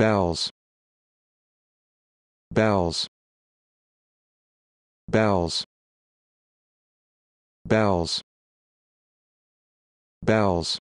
bells. Bells. Bells. Bells. Bells.